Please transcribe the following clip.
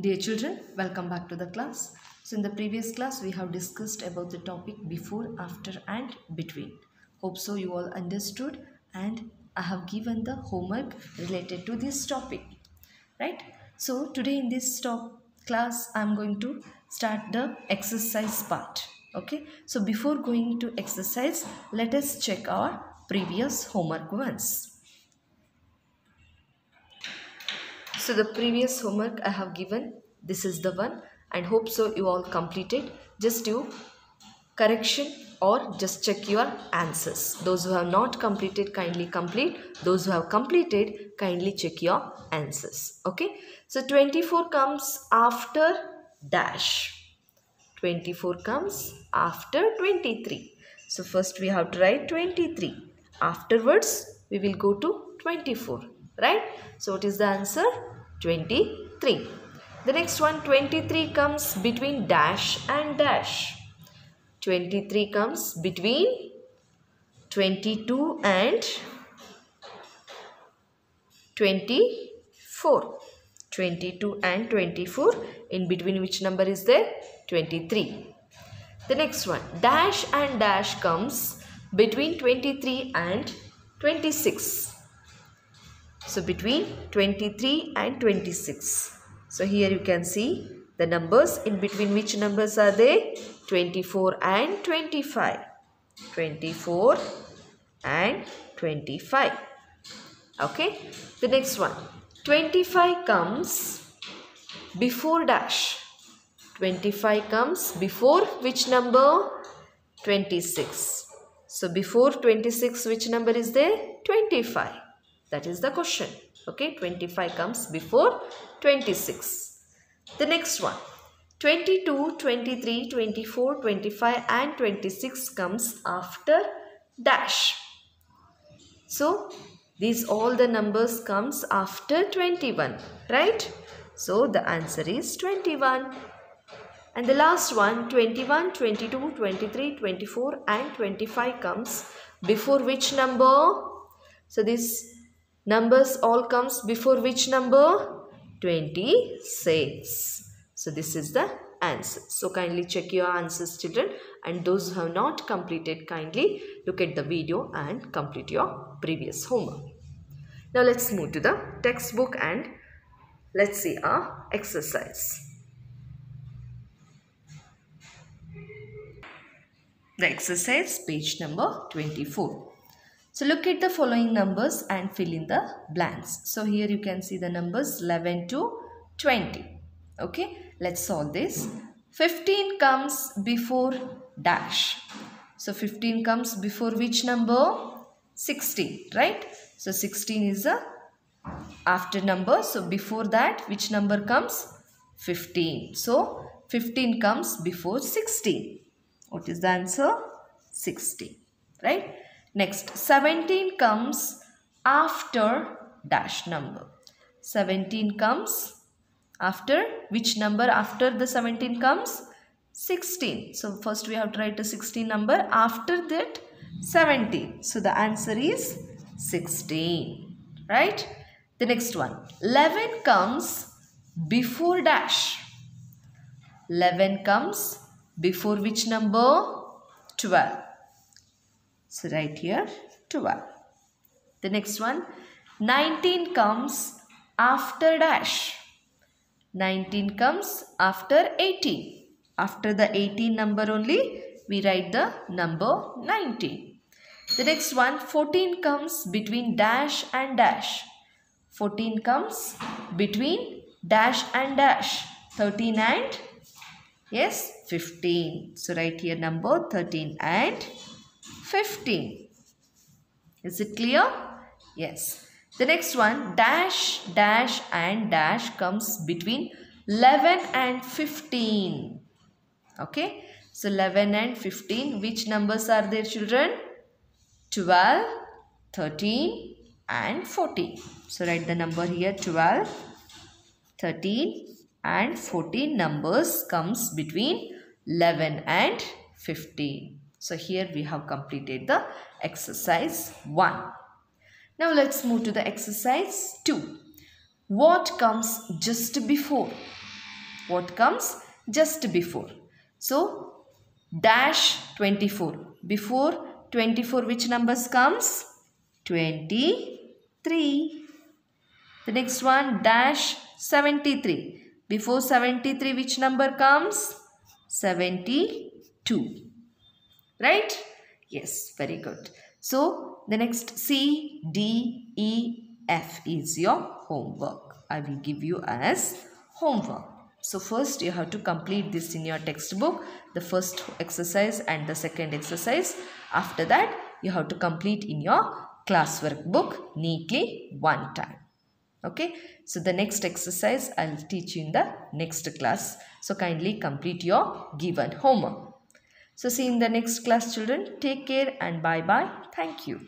Dear children, welcome back to the class. So in the previous class, we have discussed about the topic before, after and between. Hope so you all understood and I have given the homework related to this topic. Right? So today in this top class, I am going to start the exercise part. Okay? So before going to exercise, let us check our previous homework once. So the previous homework I have given, this is the one and hope so you all completed. Just do correction or just check your answers. Those who have not completed, kindly complete. Those who have completed, kindly check your answers. Okay. So 24 comes after dash. 24 comes after 23. So first we have to write 23. Afterwards, we will go to 24. Right? So what is the answer? 23. The next one 23 comes between dash and dash. 23 comes between 22 and 24. 22 and 24 in between which number is there? 23. The next one dash and dash comes between 23 and 26. So between 23 and 26. So here you can see the numbers in between which numbers are they? 24 and 25. 24 and 25. Okay. The next one. 25 comes before dash. 25 comes before which number? 26. So before 26 which number is there? 25. That is the question. Okay, 25 comes before 26. The next one. 22, 23, 24, 25 and 26 comes after dash. So, these all the numbers comes after 21, right? So, the answer is 21. And the last one, 21, 22, 23, 24 and 25 comes before which number? So, this Numbers all comes before which number? 26. So this is the answer. So kindly check your answers children and those who have not completed kindly look at the video and complete your previous homework. Now let's move to the textbook and let's see our exercise. The exercise page number 24. So look at the following numbers and fill in the blanks. So here you can see the numbers 11 to 20. Okay, let's solve this. 15 comes before dash. So 15 comes before which number? 16, right? So 16 is a after number. So before that, which number comes? 15. So 15 comes before 16. What is the answer? 16, right? Next, 17 comes after dash number. 17 comes after which number after the 17 comes? 16. So, first we have to write a 16 number after that 17. So, the answer is 16. Right? The next one. 11 comes before dash. 11 comes before which number? 12. So write here 12. The next one 19 comes after dash. 19 comes after 18. After the 18 number only we write the number 19. The next one 14 comes between dash and dash. 14 comes between dash and dash. 13 and yes 15. So write here number 13 and 15. Is it clear? Yes. The next one dash, dash and dash comes between 11 and 15. Okay. So 11 and 15 which numbers are there children? 12, 13 and 14. So write the number here 12, 13 and 14 numbers comes between 11 and 15. So here we have completed the exercise 1. Now let's move to the exercise 2. What comes just before? what comes just before. So dash 24. Before 24 which numbers comes? 23. The next one dash 73. Before 73 which number comes? 72. Right? Yes, very good. So the next C, D, E, F is your homework. I will give you as homework. So first you have to complete this in your textbook, the first exercise and the second exercise. After that you have to complete in your classwork book neatly one time. Okay. So the next exercise I will teach you in the next class. So kindly complete your given homework. So see in the next class children. Take care and bye bye. Thank you.